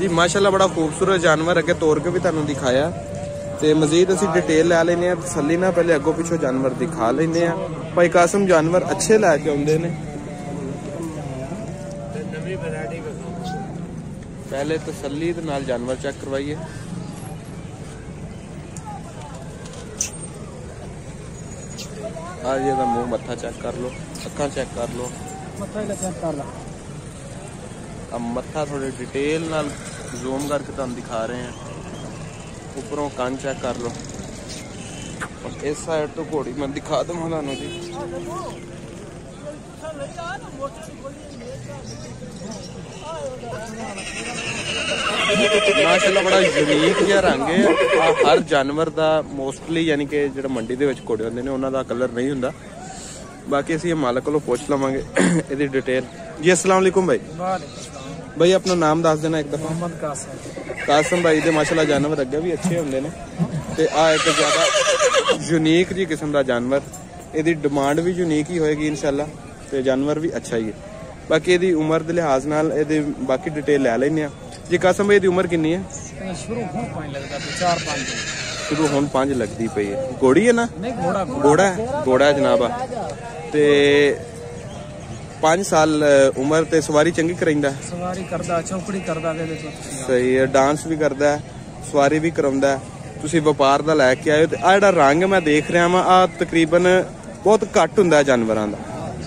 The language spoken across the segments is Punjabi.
ਜੀ ਮਾਸ਼ਾਅੱਲਾ ਬੜਾ ਖੂਬਸੂਰਤ ਜਾਨਵਰ ਅੱਗੇ ਤੋੜ ਕੇ ਵੀ ਤੁਹਾਨੂੰ ਦਿਖਾਇਆ। ਤੇ ਮਜ਼ੀਦ ਅਸੀਂ ਡਿਟੇਲ ਲੈ ਲੈਨੇ ਆ ਤਸੱਲੀ ਨਾਲ ਪਹਿਲੇ ਅੱਗੋਂ ਪਿੱਛੋਂ ਜਾਨਵਰ ਦਿਖਾ ਲੈਨੇ ਆ ਭਾਈ ਕਾਸਮ ਜਾਨਵਰ ਅੱਛੇ ਲੈ ਕੇ ਆਉਂਦੇ ਨੇ। ਨਵੀਂ ਵੈਰਾਈਟੀ ਪਹਿਲੇ ਤਸੱਲੀ ਦੇ ਨਾਲ ਜਾਨਵਰ ਚੈੱਕ ਕਰਵਾਈਏ। ਆ ਜੀ ਇਹਦਾ ਮੂੰਹ ਮੱਥਾ ਚੈੱਕ ਕਰ ਲਓ ਅੱਖਾਂ ਚੈੱਕ ਕਰ ਲਓ। ਮੱਥਾ ਹੀ ਚੈੱਕ ਕਰ ਲਾ। ਆ ਮੱਥਾ ਥੋੜੇ ਡਿਟੇਲ ਨਾਲ ਜ਼ੂਮ ਕਰਕੇ ਤੁਹਾਨੂੰ ਦਿਖਾ ਰਹੇ ਹਾਂ। ਉੱਪਰੋਂ ਕੰਨ ਚੈੱਕ ਕਰ ਲਓ। ਔਰ ਇਸ ਸਾਈਡ ਤੋਂ ਘੋੜੀ ਮੈਂ ਦਿਖਾ ਦਵਾਂ ਤੁਹਾਨੂੰ ਜੀ। ਮਾਸ਼ਾਅੱਲਾ ਬੜਾ ਯੂਨੀਕ ਜਿਹਾ ਰੰਗ ਹੈ। ਆ ਹਰ ਜਾਨਵਰ ਦਾ ਮੋਸਟਲੀ ਯਾਨੀ ਕਿ ਜਿਹੜਾ ਮੰਡੀ ਦੇ ਵਿੱਚ ਘੋੜੇ ਹੁੰਦੇ ਨੇ, ਉਹਨਾਂ ਦਾ ਕਲਰ ਨਹੀਂ ਹੁੰਦਾ। ਬਾਕੀ ਅਸੀਂ ਇਹ ਮਾਲਕ ਕੋਲੋਂ ਪੁੱਛ ਲਵਾਂਗੇ ਇਹਦੀ ਡਿਟੇਲ ਜੀ ਅਸਲਾਮ ਵਾਲੇਕੁਮ ਭਾਈ। ਭਾਈ ਆਪਣਾ ਨਾਮ ਦੱਸ ਦੇਣਾ ਇੱਕ ਦਫਾ। ਮੁਹੰਮਦ ਕਾਸਮ। ਕਾਸਮ ਭਾਈ ਦੇ ਮਾਸ਼ਾਅੱਲਾ ਜਾਨਵਰ ਅੱਗੇ ਵੀ ਅੱਛੇ ਹੁੰਦੇ ਨੇ। ਤੇ ਆ ਇੱਕ ਜ਼ਿਆਦਾ ਯੂਨੀਕ ਜੀ ਕਿਸਮ ਦਾ ਜਾਨਵਰ। ਇਹਦੀ ਡਿਮਾਂਡ ਵੀ ਯੂਨੀਕ ਹੀ ਹੋਏਗੀ ਇਨਸ਼ਾਅੱਲਾ। ਤੇ ਜਾਨਵਰ ਵੀ ਅੱਛਾ ਹੀ ਹੈ। ਬਾਕੀ ਇਹਦੀ ਉਮਰ ਦੇ ਲਿਹਾਜ਼ ਨਾਲ ਇਹਦੀ ਬਾਕੀ ਡਿਟੇਲ ਲੈ ਲੈਨੇ ਆ ਜੀ ਕਾਸਮ ਭਾਈ ਦੀ ਉਮਰ ਕਿੰਨੀ ਹੈ? ਸ਼ੁਰੂ ਹੁਣ ਪਾਣੀ ਲੱਗਦਾ ਤੇ 4 5 ਸ਼ੁਰੂ ਹੁਣ 5 ਲੱਗਦੀ ਪਈ ਹੈ। ਘੋੜੀ ਹੈ ਨਾ? ਨਹੀਂ ਘੋੜਾ ਘੋੜਾ। ਘੋੜਾ ਜਨਾਬ ਤੇ 5 ਸਾਲ ਉਮਰ ਤੇ ਸਵਾਰੀ ਚੰਗੀ ਕਰਾਂਦਾ ਸਵਾਰੀ ਕਰਦਾ ਚੌਕੜੀ ਕਰਦਾ ਦੇ ਵਿੱਚ ਸਹੀ ਹੈ ਡਾਂਸ ਵੀ ਕਰਦਾ ਸਵਾਰੀ ਵੀ ਕਰਾਉਂਦਾ। ਤੁਸੀਂ ਵਪਾਰ ਦਾ ਲੈ ਕੇ ਆਏ ਤੇ ਆ ਜਿਹੜਾ ਰੰਗ ਮੈਂ ਦੇਖ ਰਿਹਾ ਵਾਂ ਆ ਤਕਰੀਬਨ ਬਹੁਤ ਘੱਟ ਹੁੰਦਾ ਜਾਨਵਰਾਂ ਦਾ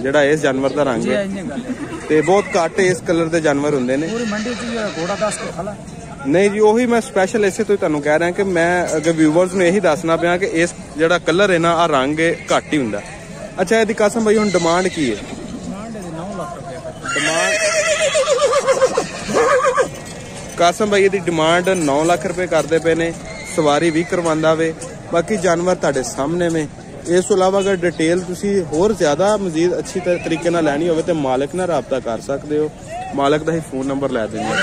ਜਿਹੜਾ ਇਸ ਜਾਨਵਰ ਦਾ ਰੰਗ ਹੈ। ਤੇ ਬਹੁਤ ਘੱਟ ਇਸ ਕਲਰ ਦੇ ਜਾਨਵਰ ਹੁੰਦੇ ਨੇ। ਪੂਰੀ ਮੰਡੀ ਚ ਘੋੜਾ ਦੱਸ ਕੇ ਖਲਾ ਨਹੀਂ ਜੀ ਉਹੀ ਮੈਂ ਸਪੈਸ਼ਲ ਇਸੇ ਤੋਂ ਤੁਹਾਨੂੰ ਕਹਿ ਰਿਹਾ ਕਿ ਮੈਂ ਅਗਰ ਵਿਊਵਰਸ ਨੂੰ ਇਹੀ ਦੱਸਣਾ ਪਿਆ ਕਿ ਇਸ ਜਿਹੜਾ ਕਲਰ ਹੈ ਨਾ ਆ ਰੰਗ ਘੱਟ ਹੀ ਹੁੰਦਾ। ਅੱਛਾ ਇਹਦੀ ਕਸਮ ਬਈ ਹੁਣ ਡਿਮਾਂਡ ਕੀ ਹੈ ਡਿਮਾਂਡ ਦੇ 9 ਲੱਖ ਰੁਪਏ ਤੱਕ ਡਿਮਾਂਡ ਕਾਸਮ ਭਾਈ ਦੀ ਡਿਮਾਂਡ 9 ਲੱਖ ਰੁਪਏ ਕਰਦੇ ਪਏ ਨੇ ਸਵਾਰੀ ਵੀ ਕਰਵਾਉਂਦਾ ਵੇ। ਬਾਕੀ ਜਾਨਵਰ ਤੁਹਾਡੇ ਸਾਹਮਣੇ ਨੇ ਇਸ ਤੋਂ ਇਲਾਵਾ ਅਗਰ ਡਿਟੇਲ ਤੁਸੀਂ ਹੋਰ ਜ਼ਿਆਦਾ ਮਜ਼ੀਦ ਅੱਛੀ ਤਰੀਕੇ ਨਾਲ ਲੈਣੀ ਹੋਵੇ ਤੇ ਮਾਲਕ ਨਾਲ ਰਾਬਤਾ ਕਰ ਸਕਦੇ ਹੋ। ਮਾਲਕ ਦਾ ਹੀ ਫੋਨ ਨੰਬਰ ਲੈ ਦਿੰਦੇ ਹਾਂ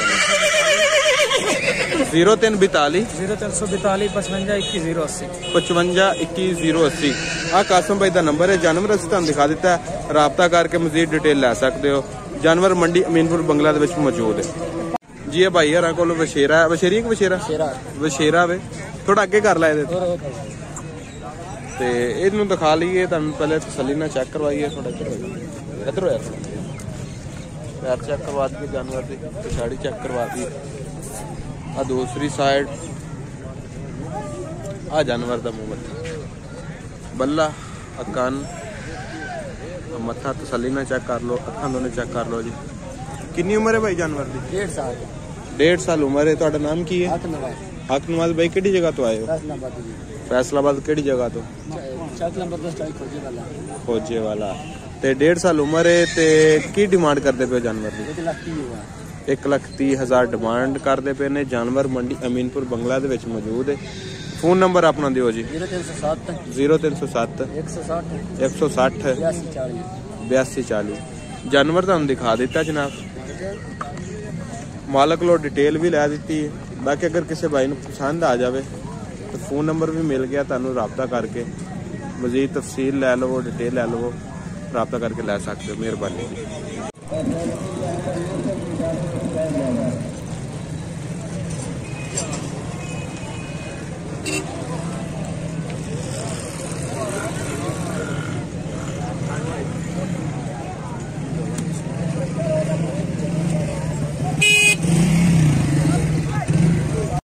0342 0342 55 21080 55 21080 ਆ ਕਾਸਮ ਭਾਈ ਦਾ ਨੰਬਰ ਹੈ। ਜਾਨਵਰ ਅਸੀਂ ਤੁਹਾਨੂੰ ਦਿਖਾ ਦਿੱਤਾ ਹੈ। ਰਾਬਤਾ ਕਰਕੇ ਮਜ਼ੀਦ ਡਿਟੇਲ ਲੈ ਸਕਦੇ ਹੋ। ਜਾਨਵਰ ਮੰਡੀ ਅਮੀਨਪੁਰ ਬੰਗਲਾ ਦੇ ਵਿੱਚ ਮੌਜੂਦ ਹੈ। ਜੀ ਇਹ ਭਾਈ ਹਰਾਂ ਕੋਲ ਵਸ਼ੇਰਾ ਹੈ। ਵਸ਼ੇਰੀ ਕਿ ਵਸ਼ੇਰਾ ਸ਼ੇਰਾ ਵਸ਼ੇਰਾ ਵੇ। ਥੋੜਾ ਅੱਗੇ ਕਰ ਲੈ ਇਹਦੇ ਤੋਂ। ਤੇ ਇਹਨੂੰ ਦਿਖਾ ਲਈਏ ਤੁਹਾਨੂੰ ਪਹਿਲੇ ਤਸੱਲੀ ਨਾਲ ਚੈੱਕ ਕਰਵਾਈਏ ਥੋੜਾ ਇੱਧਰ ਇੱਧਰ ਹੋਇਆ ਪੈਰ ਚੈੱਕ ਕਰਵਾ ਦਈਏ ਜਾਨਵਰ ਦੀ ਪਛਾੜੀ ਚੈੱਕ ਕਰਵਾ ਦਈਏ। ਆ ਦੂਸਰੀ ਸਾਈਡ ਆ ਜਾਨਵਰ ਦਾ ਮੂੰਹ ਬੱਲਾ ਆ ਕੰਨ। ਮੱਥਾ ਤਸੱਲੀ ਨਾਲ ਚੈੱਕ ਕਰ ਲਓ ਅੱਖਾਂ ਦੋਨੇ ਚੈੱਕ ਕਰ ਲਓ ਜੀ। ਕਿੰਨੀ ਉਮਰ ਹੈ ਭਾਈ ਜਾਨਵਰ ਦੀ? 1.5 ਸਾਲ। 1.5 ਸਾਲ ਉਮਰ ਹੈ ਤੁਹਾਡਾ ਨਾਮ ਕੀ ਹੈ? 8 ਨੰਬਰ ਹਕ ਨਵਾਜ਼ ਭਾਈ ਕਿਹੜੀ ਜਗ੍ਹਾ ਤੋਂ ਆਏ ਹੋ? 10 ਨੰਬਰ ਦੀ ਫੈਸਲਾਬਾਦ ਕਿਹੜੀ ਜਗ੍ਹਾ ਤੋਂ? ਚੱਕ ਨੰਬਰ 10 ਟਾਈ ਖੋਜੇ ਵਾਲਾ ਫੌਜੇ ਵਾਲਾ ਤੇ 1.5 ਸਾਲ ਉਮਰ ਹੈ ਤੇ ਕੀ ਡਿਮਾਂਡ ਕਰਦੇ ਪਏ ਹੋ ਜਾਨਵਰ ਦੀ? 1 ਲੱਖ ਕੀ ਹੋਇਆ 1 ਲੱਖ ਤੀਹ ਹਜ਼ਾਰ ਡਿਮਾਂਡ ਕਰਦੇ ਪਏ ਨੇ। ਜਾਨਵਰ ਮੰਡੀ ਅਮੀਨਪੁਰ ਬੰਗਲਾ ਦੇ ਵਿੱਚ ਮੌਜੂਦ ਹੈ। ਫੋਨ ਨੰਬਰ ਆਪਣਾ ਦਿਓ ਜੀ। 0307 0307 160 160 8240 8240 ਜਾਨਵਰ ਤੁਹਾਨੂੰ ਦਿਖਾ ਦਿੱਤਾ ਜਨਾਬ। ਮਾਲਕ ਲੋ ਡਿਟੇਲ ਵੀ ਲੈ ਦਿੱਤੀ ਹੈ। ਬਾਕੀ ਅਗਰ ਕਿਸੇ ਭਾਈ ਨੂੰ ਪਸੰਦ ਆ ਜਾਵੇ ਤਾਂ ਫੋਨ ਨੰਬਰ ਵੀ ਮਿਲ ਗਿਆ ਤੁਹਾਨੂੰ ਰਾਬਤਾ ਕਰਕੇ। ਮਜ਼ੀਦ ਤਫਸੀਲ ਲੈ ਲਵੋ ਡਿਟੇਲ ਲੈ ਲਵੋ ਰਾਬਤਾ ਕਰਕੇ ਲੈ ਸਕਦੇ ਹੋ ਮਿਹਰਬਾਨੀ ਜੀ।